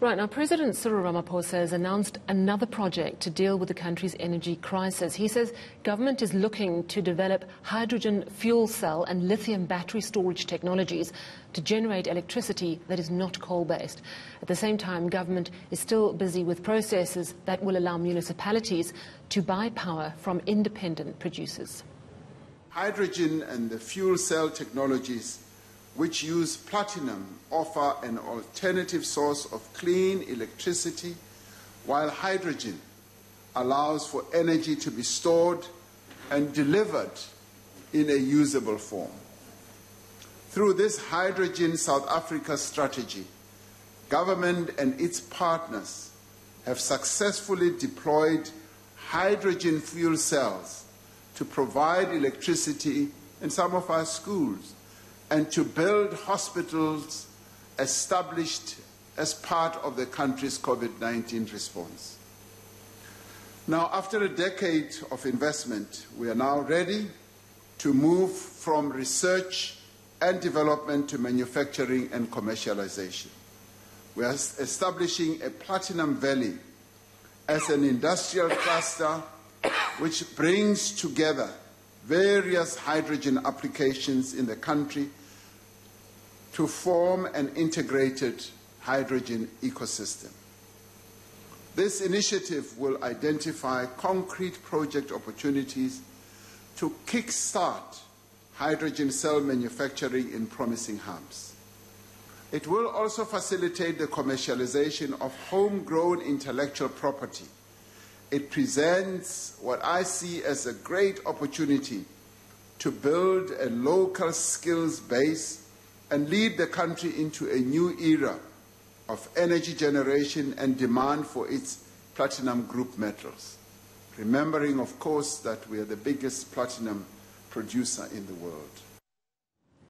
Right now, President Cyril Ramaphosa has announced another project to deal with the country's energy crisis. He says government is looking to develop hydrogen fuel cell and lithium battery storage technologies to generate electricity that is not coal-based. At the same time, government is still busy with processes that will allow municipalities to buy power from independent producers. Hydrogen and the fuel cell technologies which use platinum, offer an alternative source of clean electricity, while hydrogen allows for energy to be stored and delivered in a usable form. Through this Hydrogen South Africa strategy, government and its partners have successfully deployed hydrogen fuel cells to provide electricity in some of our schools and to build hospitals established as part of the country's COVID 19 response. Now, after a decade of investment, we are now ready to move from research and development to manufacturing and commercialization. We are establishing a Platinum Valley as an industrial cluster which brings together various hydrogen applications in the country to form an integrated hydrogen ecosystem. This initiative will identify concrete project opportunities to kickstart hydrogen cell manufacturing in promising hubs. It will also facilitate the commercialization of homegrown intellectual property. It presents what I see as a great opportunity to build a local skills base and lead the country into a new era of energy generation and demand for its platinum group metals. Remembering, of course, that we are the biggest platinum producer in the world.